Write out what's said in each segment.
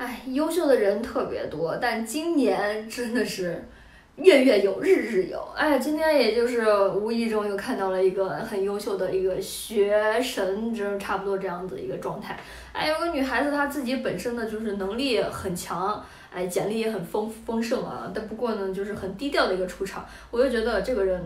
哎，优秀的人特别多，但今年真的是月月有，日日有。哎，今天也就是无意中又看到了一个很优秀的一个学神，就是差不多这样子一个状态。哎，有个女孩子，她自己本身的就是能力很强，哎，简历也很丰丰盛啊。但不过呢，就是很低调的一个出场，我就觉得这个人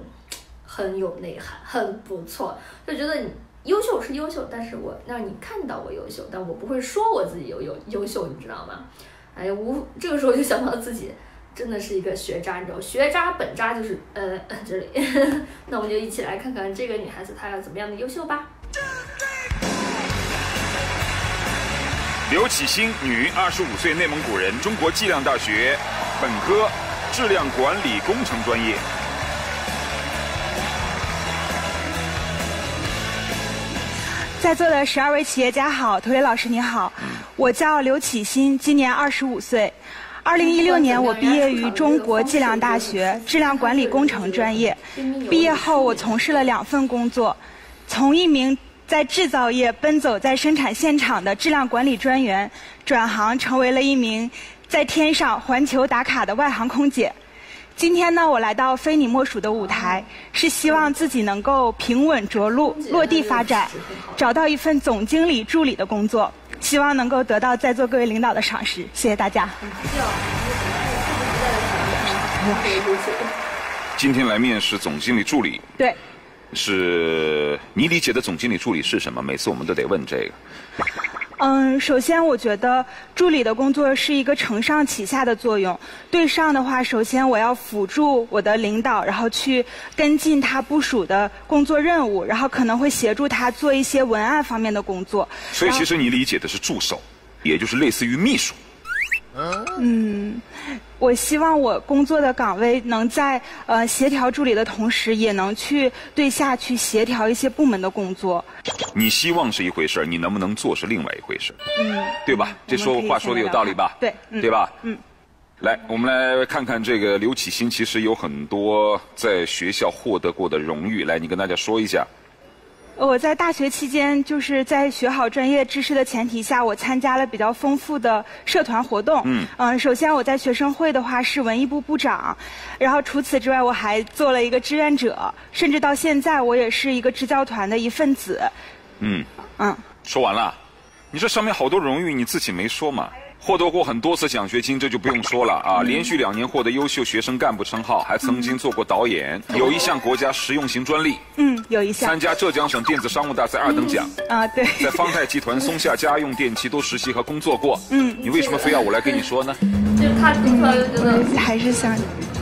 很有内涵，很不错，就觉得你。优秀是优秀，但是我让你看到我优秀，但我不会说我自己有优优秀，你知道吗？哎呀，无这个时候就想到自己真的是一个学渣，你知道，学渣本渣就是呃 这里。那我们就一起来看看这个女孩子她要怎么样的优秀吧。刘启欣，女，二十五岁，内蒙古人，中国计量大学本科，质量管理工程专业。在座的十二位企业家好，涂磊老师你好，我叫刘启新，今年二十五岁。二零一六年我毕业于中国计量大学质量管理工程专业。毕业后我从事了两份工作，从一名在制造业奔走在生产现场的质量管理专员，转行成为了一名在天上环球打卡的外航空姐。今天呢，我来到非你莫属的舞台，是希望自己能够平稳着陆、落地发展，找到一份总经理助理的工作，希望能够得到在座各位领导的赏识。谢谢大家。今天来面试总经理助理。对。是你理解的总经理助理是什么？每次我们都得问这个。嗯，首先我觉得助理的工作是一个承上启下的作用。对上的话，首先我要辅助我的领导，然后去跟进他部署的工作任务，然后可能会协助他做一些文案方面的工作。所以，其实你理解的是助手，也就是类似于秘书。嗯，我希望我工作的岗位能在呃协调助理的同时，也能去对下去协调一些部门的工作。你希望是一回事儿，你能不能做是另外一回事儿，嗯，对吧？这说话说的有道理吧？对，对吧？嗯，来，我们来看看这个刘启新，其实有很多在学校获得过的荣誉，来，你跟大家说一下。我在大学期间，就是在学好专业知识的前提下，我参加了比较丰富的社团活动。嗯。嗯，首先我在学生会的话是文艺部部长，然后除此之外我还做了一个志愿者，甚至到现在我也是一个支教团的一份子。嗯。嗯。说完了，你这上面好多荣誉你自己没说嘛？获得过很多次奖学金，这就不用说了啊！连续两年获得优秀学生干部称号，还曾经做过导演，有一项国家实用型专利。嗯，有一项。参加浙江省电子商务大赛二等奖。啊，对。在方太集团、松下家用电器都实习和工作过。嗯。你为什么非要我来跟你说呢？就是他读出来就觉得还是想。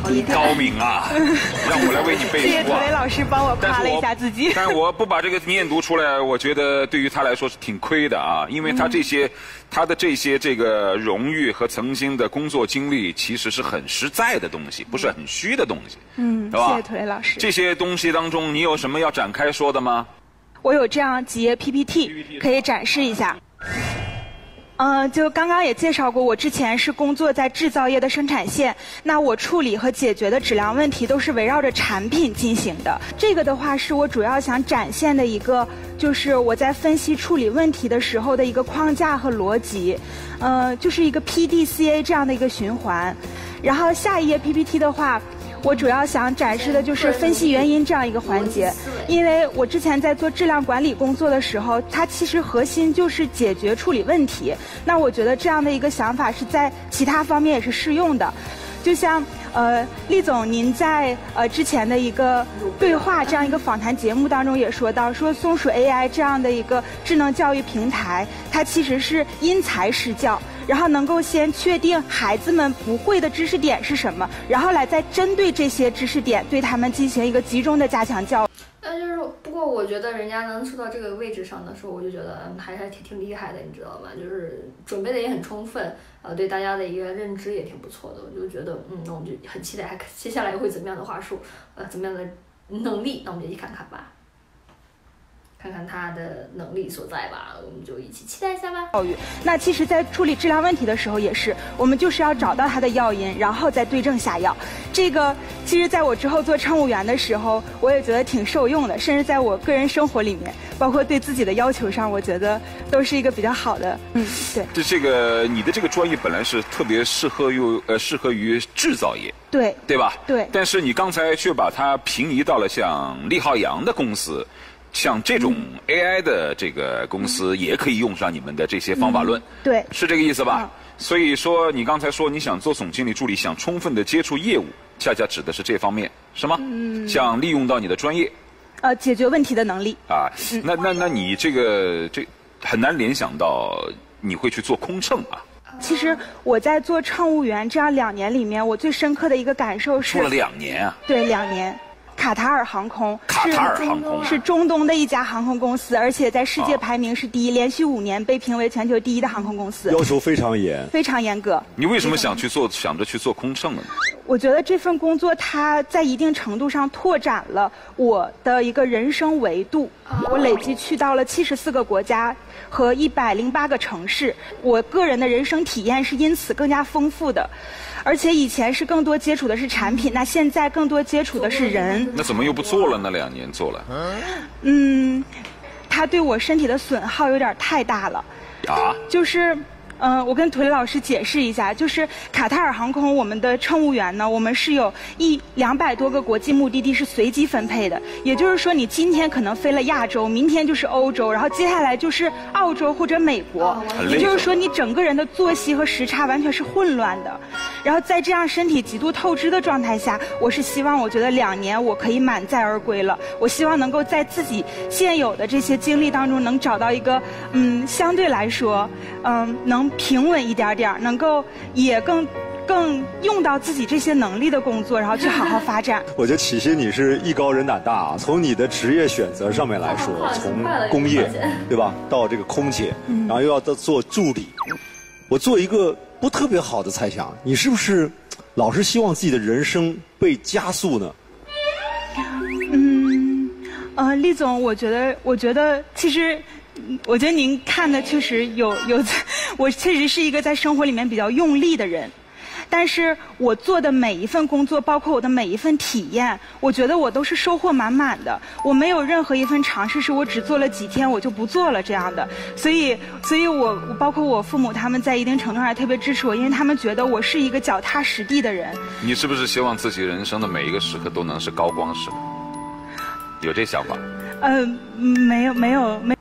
高明啊！让我来为你背书啊！谢谢涂磊老师帮我夸了一下自己。但是我不把这个念读出来，我觉得对于他来说是挺亏的啊，因为他这些，他的这些这个荣誉和曾经的工作经历，其实是很实在的东西，不是很虚的东西。嗯？谢谢涂磊老师。这些东西当中，你有什么要展开说的吗？我有这样几页 PPT，可以展示一下。嗯，就刚刚也介绍过，我之前是工作在制造业的生产线，那我处理和解决的质量问题都是围绕着产品进行的。这个的话是我主要想展现的一个，就是我在分析处理问题的时候的一个框架和逻辑，呃，就是一个 PDCA 这样的一个循环。然后下一页 PPT 的话。我主要想展示的就是分析原因这样一个环节，因为我之前在做质量管理工作的时候，它其实核心就是解决处理问题。那我觉得这样的一个想法是在其他方面也是适用的。就像呃，厉总您在呃之前的一个对话这样一个访谈节目当中也说到，说松鼠 AI 这样的一个智能教育平台，它其实是因材施教。然后能够先确定孩子们不会的知识点是什么，然后来再针对这些知识点对他们进行一个集中的加强教。那就是不过我觉得人家能说到这个位置上的时候，我就觉得还还挺挺厉害的，你知道吗？就是准备的也很充分，呃，对大家的一个认知也挺不错的。我就觉得，嗯，那我们就很期待，接下来会怎么样的话术，呃，怎么样的能力？那我们就一起看看吧。看看他的能力所在吧，我们就一起期待一下吧。教育，那其实，在处理质量问题的时候，也是我们就是要找到它的药因，然后再对症下药。这个，其实在我之后做乘务员的时候，我也觉得挺受用的，甚至在我个人生活里面，包括对自己的要求上，我觉得都是一个比较好的。嗯，对。这这个你的这个专业本来是特别适合于呃适合于制造业，对对吧？对。但是你刚才却把它平移到了像利浩洋的公司。像这种 AI 的这个公司也可以用上你们的这些方法论，对，是这个意思吧？所以说你刚才说你想做总经理助理，想充分的接触业务，恰恰指的是这方面，是吗？嗯。想利用到你的专业，呃，解决问题的能力。啊，那那那你这个这很难联想到你会去做空乘啊。其实我在做乘务员这样两年里面，我最深刻的一个感受是。做了两年啊。对，两年。卡塔尔航空是是中东的一家航空公司，而且在世界排名是第一，连续五年被评为全球第一的航空公司。要求非常严，非常严格。你为什么想去做，想着去做空乘呢？我觉得这份工作它在一定程度上拓展了我的一个人生维度。我累计去到了七十四个国家和一百零八个城市，我个人的人生体验是因此更加丰富的。而且以前是更多接触的是产品，那现在更多接触的是人。那怎么又不做了？那两年做了。嗯，它对我身体的损耗有点太大了。啊？就是。嗯，我跟涂磊老师解释一下，就是卡塔尔航空我们的乘务员呢，我们是有一两百多个国际目的地是随机分配的，也就是说你今天可能飞了亚洲，明天就是欧洲，然后接下来就是澳洲或者美国，也就是说你整个人的作息和时差完全是混乱的。然后在这样身体极度透支的状态下，我是希望我觉得两年我可以满载而归了。我希望能够在自己现有的这些经历当中能找到一个嗯相对来说嗯能。平稳一点点能够也更更用到自己这些能力的工作，然后去好好发展。我觉得启新你是艺高人胆大啊！从你的职业选择上面来说，从工业对吧，到这个空姐，然后又要做做助理，我做一个不特别好的猜想，你是不是老是希望自己的人生被加速呢？嗯，呃，厉总，我觉得，我觉得其实。我觉得您看的确实有有，我确实是一个在生活里面比较用力的人，但是我做的每一份工作，包括我的每一份体验，我觉得我都是收获满满的。我没有任何一份尝试是我只做了几天我就不做了这样的。所以，所以我包括我父母他们在一定程度上特别支持我，因为他们觉得我是一个脚踏实地的人。你是不是希望自己人生的每一个时刻都能是高光时刻？有这想法？呃，没有，没有，没。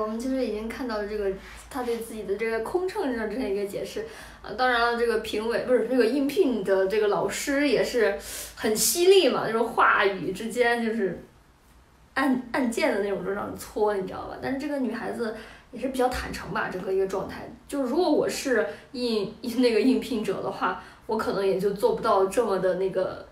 我们其实已经看到了这个他对自己的这个空乘上这样一个解释啊。当然了，这个评委不是这个应聘的这个老师也是很犀利嘛，就是话语之间就是按按键的那种，就让搓，你知道吧？但是这个女孩子也是比较坦诚吧，整个一个状态。就如果我是应 那个应聘者的话，我可能也就做不到这么的那个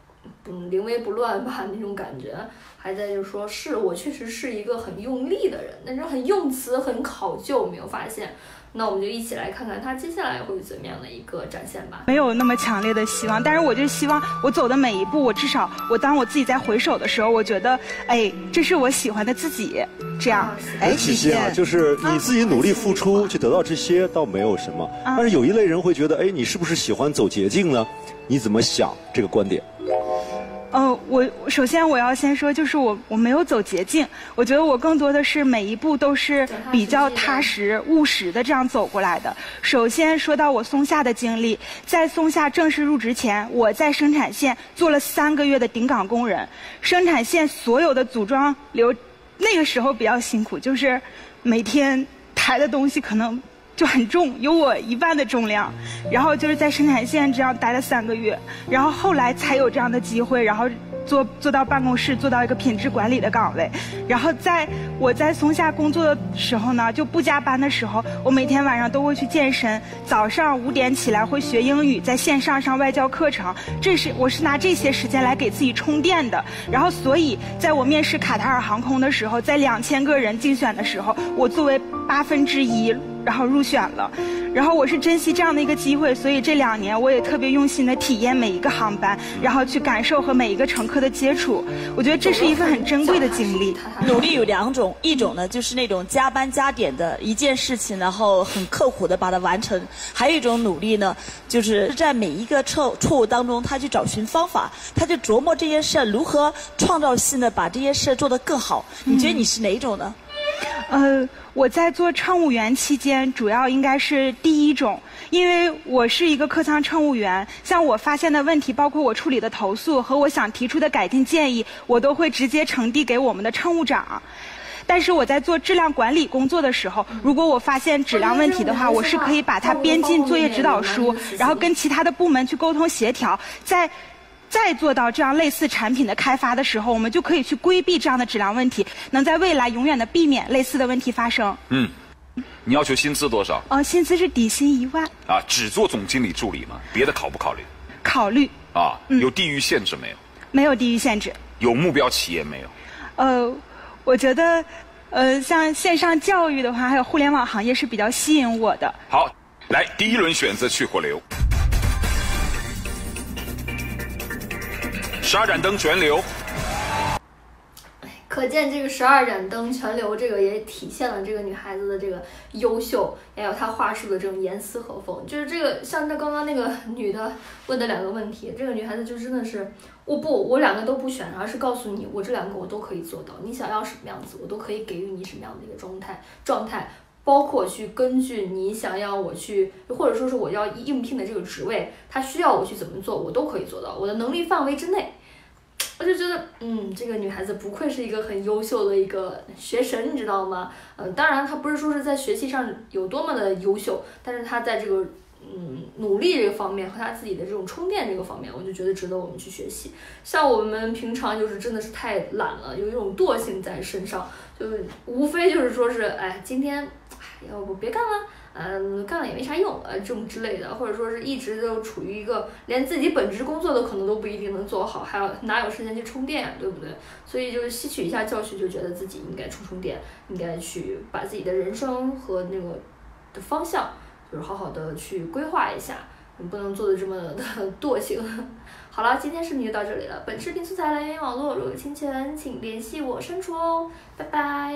嗯临危不乱吧 那种感觉。还在就说是我确实是一个很用力的人，那种很用词很考究，没有发现？那我们就一起来看看他接下来会怎么样的一个展现吧。没有那么强烈的希望，但是我就希望我走的每一步，我至少我当我自己在回首的时候，我觉得，哎，这是我喜欢的自己，这样。哎，琪琪啊，就是你自己努力付出去得到这些，倒没有什么。但是有一类人会觉得，哎，你是不是喜欢走捷径呢？你怎么想这个观点？呃，我首先我要先说，就是我我没有走捷径，我觉得我更多的是每一步都是比较踏实务实的这样走过来的。首先说到我松下的经历，在松下正式入职前，我在生产线做了三个月的顶岗工人，生产线所有的组装流，那个时候比较辛苦，就是每天抬的东西可能。就很重，有我一半的重量，然后就是在生产线这样待了三个月，然后后来才有这样的机会，然后。做做到办公室，做到一个品质管理的岗位。然后在我在松下工作的时候呢，就不加班的时候，我每天晚上都会去健身。早上五点起来会学英语，在线上上外教课程。这是我是拿这些时间来给自己充电的。然后，所以在我面试卡塔尔航空的时候，在两千个人竞选的时候，我作为八分之一然后入选了。然后我是珍惜这样的一个机会，所以这两年我也特别用心的体验每一个航班，然后去感受和每一个乘客的接触。我觉得这是一份很珍贵的经历。努力有两种，一种呢就是那种加班加点的一件事情，然后很刻苦的把它完成；还有一种努力呢，就是在每一个错错误当中，他去找寻方法，他就琢磨这件事如何创造性的把这件事做得更好。你觉得你是哪一种呢？呃，我在做乘务员期间，主要应该是第一种，因为我是一个客舱乘务员。像我发现的问题，包括我处理的投诉和我想提出的改进建议，我都会直接呈递给我们的乘务长。但是我在做质量管理工作的时候，如果我发现质量问题的话，我是可以把它编进作业指导书，然后跟其他的部门去沟通协调，在。再做到这样类似产品的开发的时候，我们就可以去规避这样的质量问题，能在未来永远的避免类似的问题发生。嗯，你要求薪资多少？哦，薪资是底薪一万。啊，只做总经理助理吗？别的考不考虑？考虑。啊，有地域限制没有？没有地域限制。有目标企业没有？呃，我觉得，呃，像线上教育的话，还有互联网行业是比较吸引我的。好，来第一轮选择去或留。十二盏灯全留。可见这个十二盏灯全留，这个也体现了这个女孩子的这个优秀，也有她话术的这种严丝合缝。就是这个，像这刚刚那个女的问的两个问题，这个女孩子就真的是，我不，我两个都不选，而是告诉你，我这两个我都可以做到。你想要什么样子，我都可以给予你什么样的一个状态状态。包括去根据你想要我去，或者说是我要应聘的这个职位，他需要我去怎么做，我都可以做到，我的能力范围之内。我就觉得，嗯，这个女孩子不愧是一个很优秀的一个学神，你知道吗？嗯，当然她不是说是在学习上有多么的优秀，但是她在这个。嗯，努力这个方面和他自己的这种充电这个方面，我就觉得值得我们去学习。像我们平常就是真的是太懒了，有一种惰性在身上，就无非就是说是，哎，今天，要不别干了，嗯，干了也没啥用，呃，这种之类的，或者说是一直都处于一个连自己本职工作都可能都不一定能做好，还有哪有时间去充电呀，对不对？所以就是吸取一下教训，就觉得自己应该充充电，应该去把自己的人生和那个的方向。就是好好的去规划一下，你不能做的这么的 惰性。好了，今天视频就到这里了。本视频素材来源于网络，如有侵权，请联系我删除哦。拜拜。